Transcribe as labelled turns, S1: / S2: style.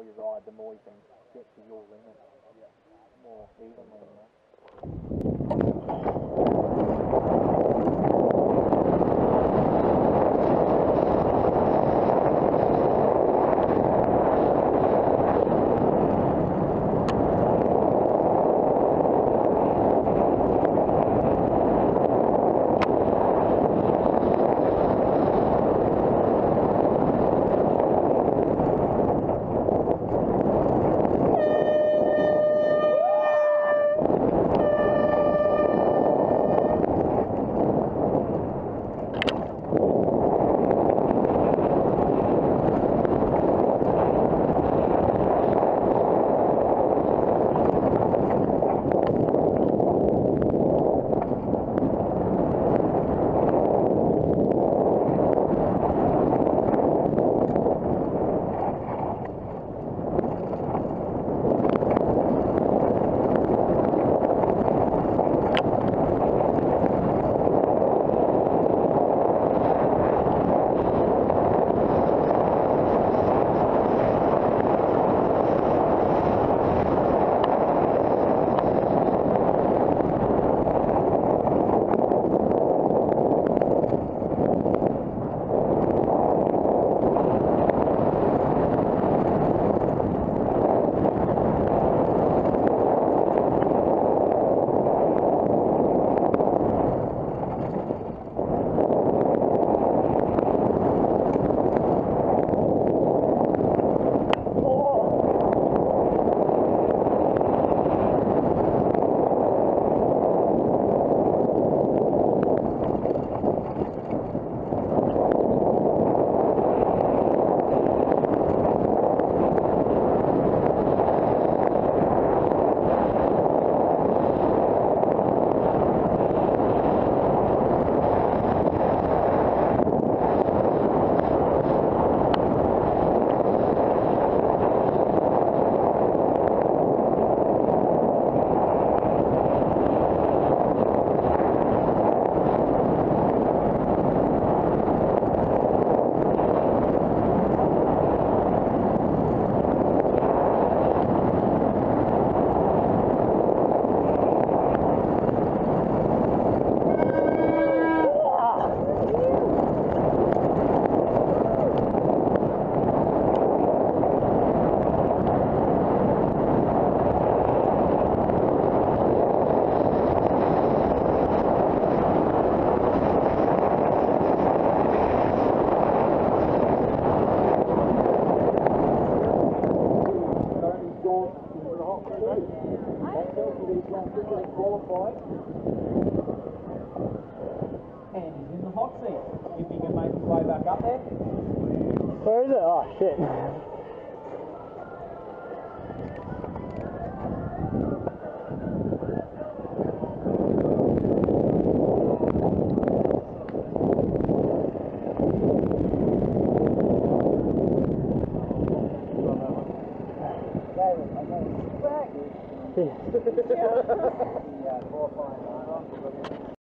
S1: more you ride, the more you can get to your limit more evenly. You know?
S2: Qualified. And he's in the hot seat. If he can make his way back up there.
S1: Where is it? Oh shit.
S2: Yeah, qualifying.